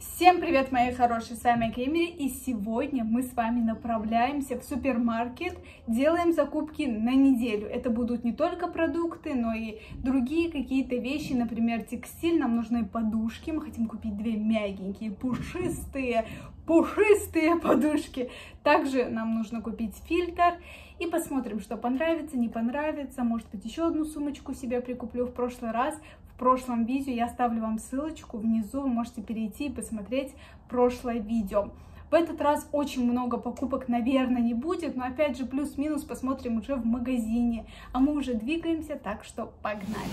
Всем привет, мои хорошие, с вами Кемери, и сегодня мы с вами направляемся в супермаркет, делаем закупки на неделю. Это будут не только продукты, но и другие какие-то вещи, например, текстиль, нам нужны подушки, мы хотим купить две мягенькие, пушистые, пушистые подушки. Также нам нужно купить фильтр и посмотрим, что понравится, не понравится. Может быть, еще одну сумочку себе прикуплю. В прошлый раз прошлом видео. Я оставлю вам ссылочку внизу, вы можете перейти и посмотреть прошлое видео. В этот раз очень много покупок, наверное, не будет, но опять же плюс-минус посмотрим уже в магазине. А мы уже двигаемся, так что погнали!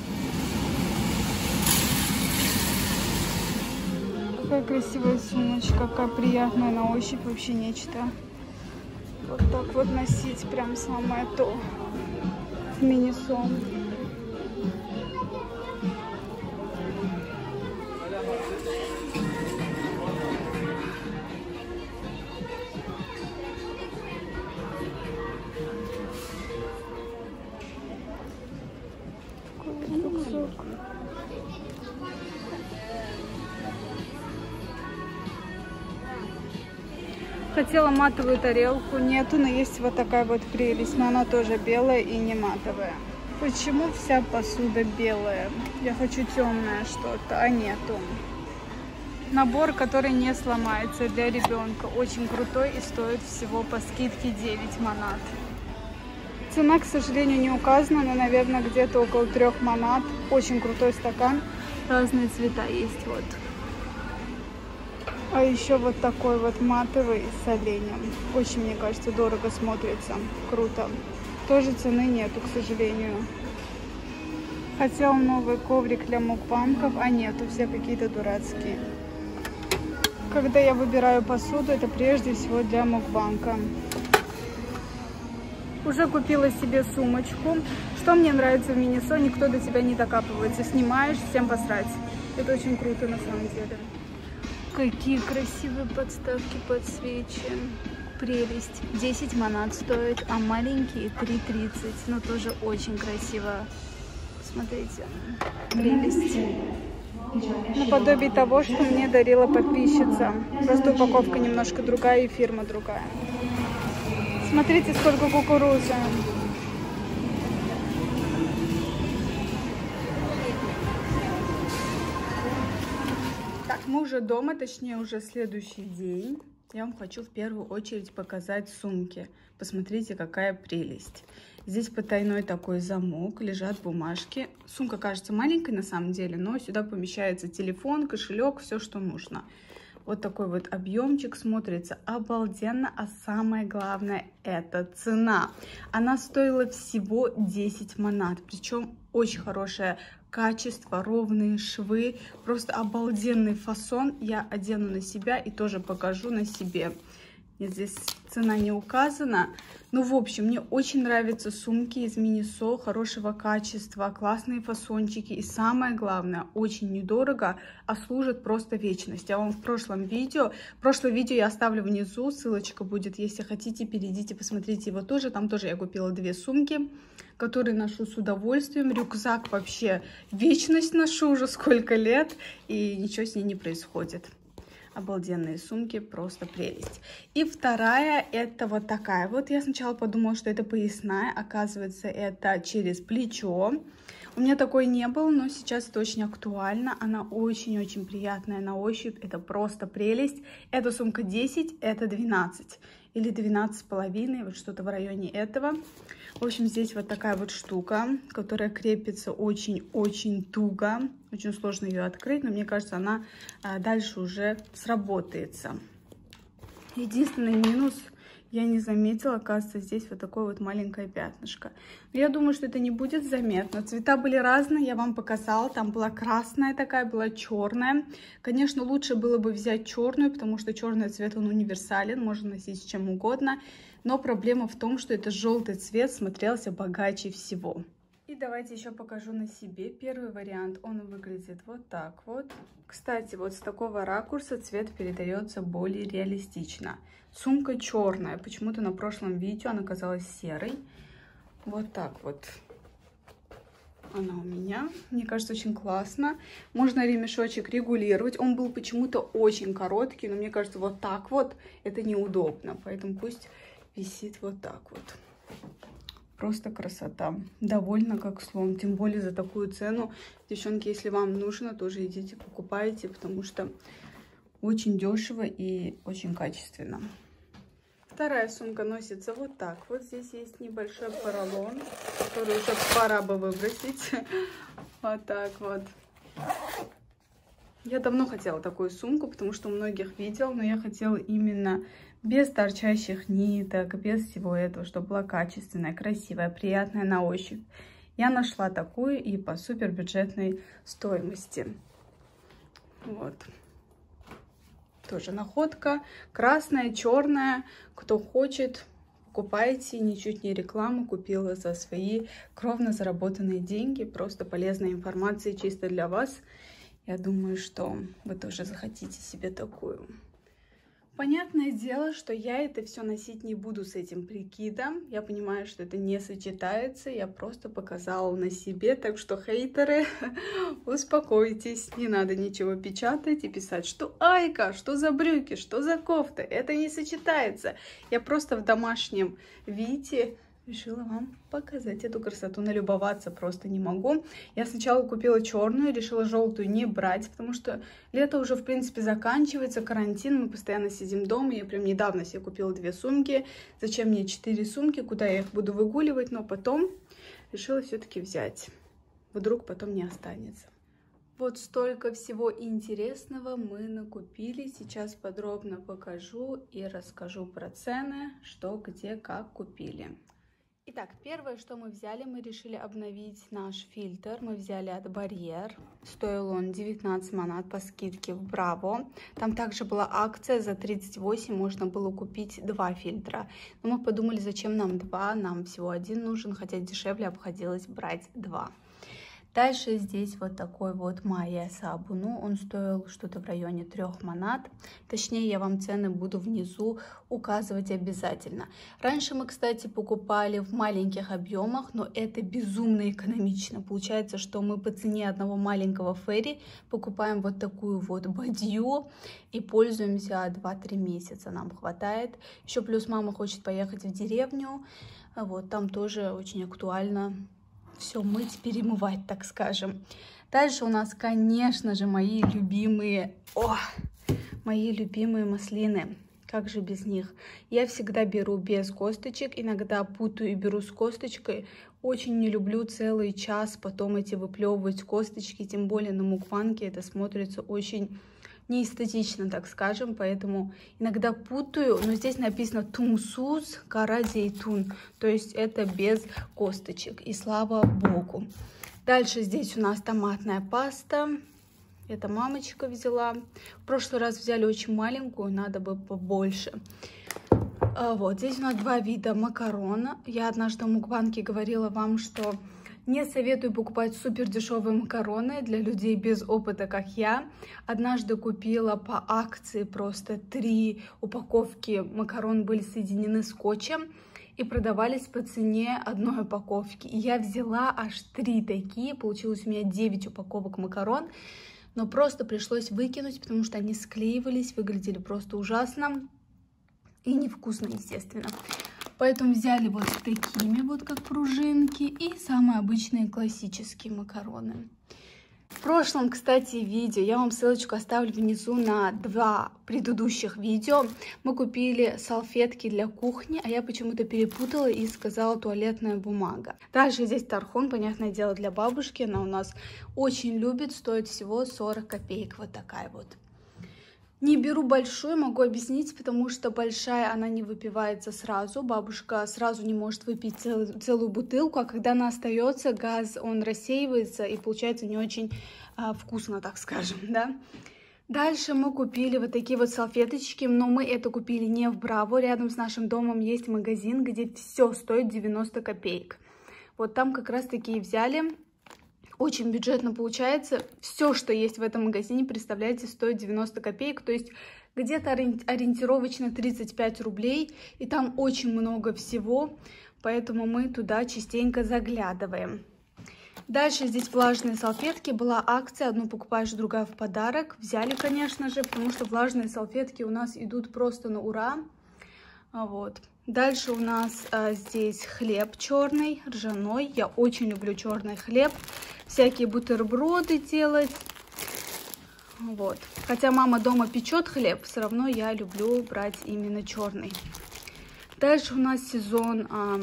Какая красивая сумочка, какая приятная на ощупь, вообще нечто. Вот так вот носить прям самое то мини-сон. Хотела матовую тарелку, нету, но есть вот такая вот прелесть, но она тоже белая и не матовая. Почему вся посуда белая? Я хочу темное что-то, а нету. Набор, который не сломается для ребенка. Очень крутой и стоит всего по скидке 9 монат. Цена, к сожалению, не указана, но, наверное, где-то около трех монат. Очень крутой стакан. Разные цвета есть вот. А еще вот такой вот матовый с оленем. Очень, мне кажется, дорого смотрится. Круто. Тоже цены нету, к сожалению. Хотел новый коврик для мукбанков, а нету, все какие-то дурацкие. Когда я выбираю посуду, это прежде всего для мукбанка. Уже купила себе сумочку. Что мне нравится в Минисо, никто до тебя не докапывается. Снимаешь, всем посрать. Это очень круто на самом деле. Какие красивые подставки под свечи. Прелесть. 10 монат стоит, а маленькие 3,30. Но тоже очень красиво. Смотрите. Прелесть. Наподобие того, что мне дарила подписчица. Просто упаковка немножко другая и фирма другая. Смотрите, сколько кукурузы. Мы уже дома, точнее уже следующий день. Я вам хочу в первую очередь показать сумки. Посмотрите, какая прелесть. Здесь потайной такой замок, лежат бумажки. Сумка кажется маленькой на самом деле, но сюда помещается телефон, кошелек, все, что нужно. Вот такой вот объемчик смотрится обалденно, а самое главное это цена. Она стоила всего 10 монат, причем очень хорошая качество, ровные швы, просто обалденный фасон. Я одену на себя и тоже покажу на себе. Нет, здесь цена не указана. Ну, в общем, мне очень нравятся сумки из Минисо, хорошего качества, классные фасончики. И самое главное, очень недорого, а служат просто вечность. Я вам в прошлом видео, прошлое видео я оставлю внизу, ссылочка будет, если хотите, перейдите, посмотрите его тоже. Там тоже я купила две сумки, которые ношу с удовольствием. Рюкзак вообще вечность ношу уже сколько лет, и ничего с ней не происходит обалденные сумки, просто прелесть. И вторая это вот такая вот. Я сначала подумала, что это поясная, оказывается это через плечо. У меня такой не был, но сейчас это очень актуально. Она очень-очень приятная на ощупь, это просто прелесть. Эта сумка 10, это 12 или 12 с половиной, вот что-то в районе этого. В общем, здесь вот такая вот штука, которая крепится очень-очень туго. Очень сложно ее открыть, но мне кажется, она а, дальше уже сработается. Единственный минус я не заметила, оказывается, здесь вот такое вот маленькое пятнышко. Но я думаю, что это не будет заметно. Цвета были разные, я вам показала. Там была красная такая, была черная. Конечно, лучше было бы взять черную, потому что черный цвет, он универсален, можно носить с чем угодно. Но проблема в том, что это желтый цвет смотрелся богаче всего. И давайте еще покажу на себе. Первый вариант, он выглядит вот так вот. Кстати, вот с такого ракурса цвет передается более реалистично. Сумка черная, почему-то на прошлом видео она казалась серой. Вот так вот. она у меня. Мне кажется, очень классно. Можно ремешочек регулировать. Он был почему-то очень короткий, но мне кажется, вот так вот это неудобно. Поэтому пусть висит вот так вот. Просто красота. Довольно как слон. Тем более за такую цену. Девчонки, если вам нужно, тоже идите покупайте, потому что очень дешево и очень качественно. Вторая сумка носится вот так. Вот здесь есть небольшой поролон, который уже пора бы выбросить. Вот так вот. Я давно хотела такую сумку, потому что у многих видел, но я хотела именно без торчащих ниток, без всего этого, чтобы была качественная, красивая, приятная на ощупь. Я нашла такую и по супер бюджетной стоимости. Вот. Тоже находка. Красная, черная. Кто хочет, покупайте. Ничуть не реклама. Купила за свои кровно заработанные деньги. Просто полезная информация чисто для вас. Я думаю, что вы тоже захотите себе такую. Понятное дело, что я это все носить не буду с этим прикидом. Я понимаю, что это не сочетается. Я просто показала на себе. Так что, хейтеры, успокойтесь. Не надо ничего печатать и писать, что айка, что за брюки, что за кофта. Это не сочетается. Я просто в домашнем виде решила вам показать эту красоту, налюбоваться просто не могу. Я сначала купила черную, решила желтую не брать, потому что лето уже, в принципе, заканчивается, карантин, мы постоянно сидим дома. Я прям недавно себе купила две сумки. Зачем мне четыре сумки, куда я их буду выгуливать, но потом решила все-таки взять. Вдруг потом не останется. Вот столько всего интересного мы накупили. Сейчас подробно покажу и расскажу про цены, что, где, как купили. Итак, первое, что мы взяли, мы решили обновить наш фильтр. Мы взяли от Барьер. Стоил он 19 монат по скидке в Браво. Там также была акция за 38, можно было купить два фильтра. Но мы подумали, зачем нам два, нам всего один нужен, хотя дешевле обходилось брать два. Дальше здесь вот такой вот Майя Сабуну. Он стоил что-то в районе трех монат. Точнее, я вам цены буду внизу указывать обязательно. Раньше мы, кстати, покупали в маленьких объемах, но это безумно экономично. Получается, что мы по цене одного маленького ферри покупаем вот такую вот бадью и пользуемся 2-3 месяца. Нам хватает. Еще плюс мама хочет поехать в деревню. Вот там тоже очень актуально все мыть, перемывать, так скажем. Дальше у нас, конечно же, мои любимые, о, мои любимые маслины. Как же без них? Я всегда беру без косточек, иногда путаю и беру с косточкой. Очень не люблю целый час потом эти выплевывать косточки, тем более на мукванке это смотрится очень неэстетично, так скажем, поэтому иногда путаю, но здесь написано тумсус карадейтун, то есть это без косточек, и слава богу. Дальше здесь у нас томатная паста, это мамочка взяла. В прошлый раз взяли очень маленькую, надо бы побольше. А вот, здесь у нас два вида макарона. Я однажды в мукбанке говорила вам, что не советую покупать супер дешевые макароны для людей без опыта, как я. Однажды купила по акции просто три упаковки макарон были соединены скотчем и продавались по цене одной упаковки. И я взяла аж три такие, получилось у меня 9 упаковок макарон, но просто пришлось выкинуть, потому что они склеивались, выглядели просто ужасно и невкусно, естественно. Поэтому взяли вот такими вот, как пружинки, и самые обычные классические макароны. В прошлом, кстати, видео, я вам ссылочку оставлю внизу на два предыдущих видео. Мы купили салфетки для кухни, а я почему-то перепутала и сказала туалетная бумага. Также здесь тархун, понятное дело, для бабушки. Она у нас очень любит, стоит всего 40 копеек. Вот такая вот. Не беру большую, могу объяснить, потому что большая она не выпивается сразу. Бабушка сразу не может выпить целую, целую бутылку, а когда она остается, газ, он рассеивается и получается не очень а, вкусно, так скажем, да. Дальше мы купили вот такие вот салфеточки, но мы это купили не в Браво. Рядом с нашим домом есть магазин, где все стоит 90 копеек. Вот там как раз таки взяли очень бюджетно получается. Все, что есть в этом магазине, представляете, стоит 90 копеек. То есть где-то ориентировочно 35 рублей. И там очень много всего. Поэтому мы туда частенько заглядываем. Дальше здесь влажные салфетки. Была акция, одну покупаешь, другая в подарок. Взяли, конечно же, потому что влажные салфетки у нас идут просто на ура. А вот. Дальше у нас а, здесь хлеб черный, ржаной. Я очень люблю черный хлеб. Всякие бутерброды делать. Вот. Хотя мама дома печет хлеб, все равно я люблю брать именно черный. Дальше у нас сезон а,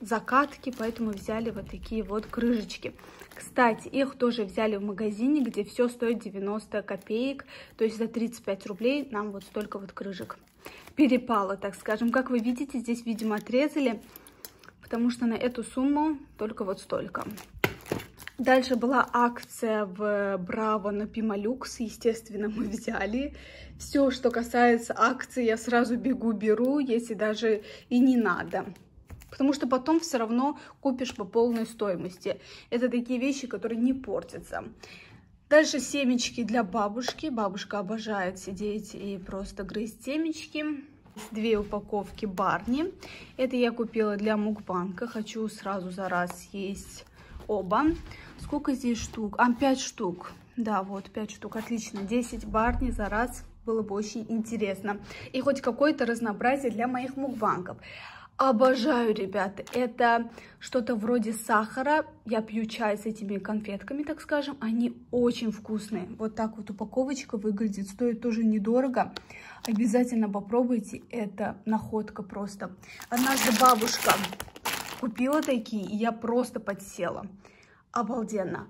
закатки, поэтому взяли вот такие вот крышечки. Кстати, их тоже взяли в магазине, где все стоит 90 копеек, то есть за 35 рублей нам вот столько вот крышек перепало, так скажем. Как вы видите, здесь, видимо, отрезали, потому что на эту сумму только вот столько. Дальше была акция в Браво на Пималюкс. Естественно, мы взяли. Все, что касается акции, я сразу бегу, беру, если даже и не надо. Потому что потом все равно купишь по полной стоимости. Это такие вещи, которые не портятся. Дальше семечки для бабушки. Бабушка обожает сидеть и просто грызть семечки. Две упаковки Барни. Это я купила для мукбанка. Хочу сразу за раз съесть оба. Сколько здесь штук? А, 5 штук. Да, вот 5 штук. Отлично. 10 барни за раз. Было бы очень интересно. И хоть какое-то разнообразие для моих мукбанков. Обожаю, ребята. Это что-то вроде сахара. Я пью чай с этими конфетками, так скажем. Они очень вкусные. Вот так вот упаковочка выглядит. Стоит тоже недорого. Обязательно попробуйте. Это находка просто. Однажды бабушка купила такие, и я просто подсела. Обалденно.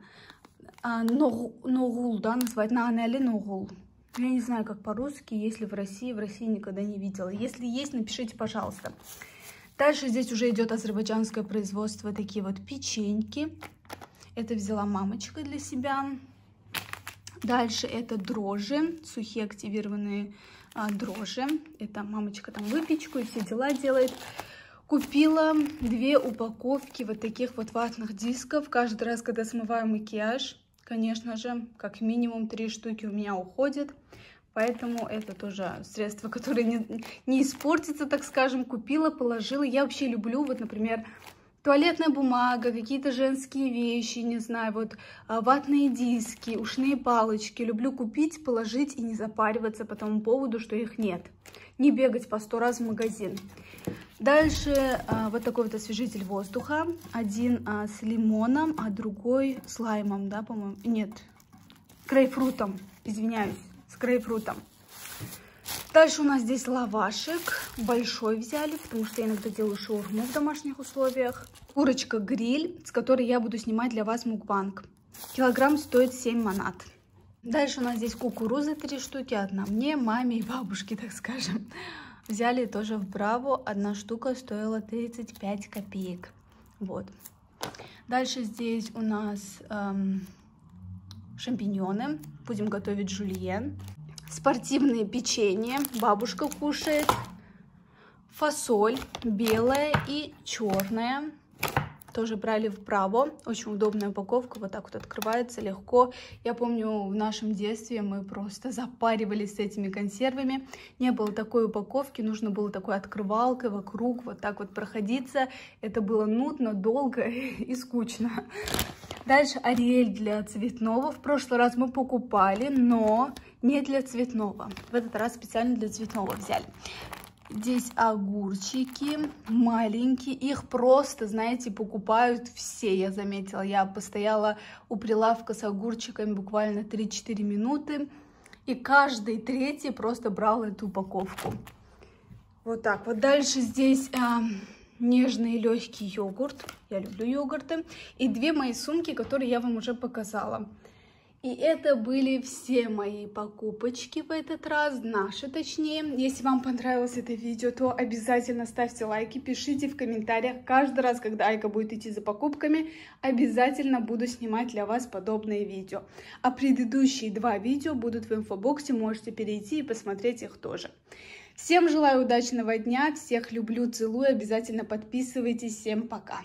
А, ногул, да, называют? Нанели ногул. Я не знаю, как по-русски, если в России, в России никогда не видела. Если есть, напишите, пожалуйста. Дальше здесь уже идет азербайджанское производство, такие вот печеньки. Это взяла мамочка для себя. Дальше это дрожжи, сухие активированные а, дрожжи. Это мамочка там выпечку и все дела делает. Купила две упаковки вот таких вот ватных дисков. Каждый раз, когда смываю макияж, конечно же, как минимум три штуки у меня уходит. Поэтому это тоже средство, которое не, не испортится, так скажем. Купила, положила. Я вообще люблю, вот, например, туалетная бумага, какие-то женские вещи, не знаю, вот а, ватные диски, ушные палочки. Люблю купить, положить и не запариваться по тому поводу, что их нет. Не бегать по сто раз в магазин. Дальше а, вот такой вот освежитель воздуха. Один а, с лимоном, а другой с лаймом, да, по-моему? Нет, грейпфрутом, извиняюсь, с грейпфрутом. Дальше у нас здесь лавашек. Большой взяли, потому что я иногда делаю шаурму в домашних условиях. Курочка-гриль, с которой я буду снимать для вас мукбанг. Килограмм стоит 7 манат. Дальше у нас здесь кукуруза три штуки. Одна мне, маме и бабушке, так скажем. Взяли тоже в Браво. Одна штука стоила 35 копеек. Вот. Дальше здесь у нас эм, шампиньоны. Будем готовить жульен. Спортивные печенье. Бабушка кушает. Фасоль белая и черная тоже брали в Право. Очень удобная упаковка, вот так вот открывается легко. Я помню, в нашем детстве мы просто запаривались с этими консервами. Не было такой упаковки, нужно было такой открывалкой вокруг вот так вот проходиться. Это было нудно, долго и скучно. Дальше Ариэль для цветного. В прошлый раз мы покупали, но не для цветного. В этот раз специально для цветного взяли. Здесь огурчики маленькие. Их просто, знаете, покупают все, я заметила. Я постояла у прилавка с огурчиками буквально 3-4 минуты. И каждый третий просто брал эту упаковку. Вот так. Вот дальше здесь а, нежный легкий йогурт. Я люблю йогурты. И две мои сумки, которые я вам уже показала. И это были все мои покупочки в этот раз, наши точнее. Если вам понравилось это видео, то обязательно ставьте лайки, пишите в комментариях. Каждый раз, когда Айка будет идти за покупками, обязательно буду снимать для вас подобные видео. А предыдущие два видео будут в инфобоксе, можете перейти и посмотреть их тоже. Всем желаю удачного дня, всех люблю, целую, обязательно подписывайтесь, всем пока!